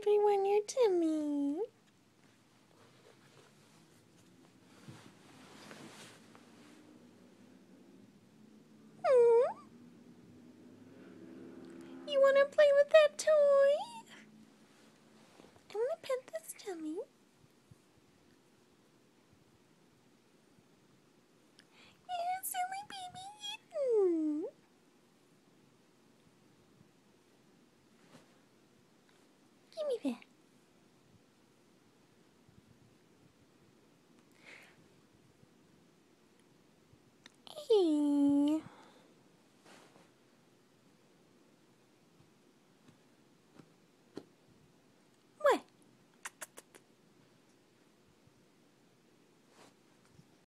everyone your tummy. Hmm? You want to play with that toy? Me.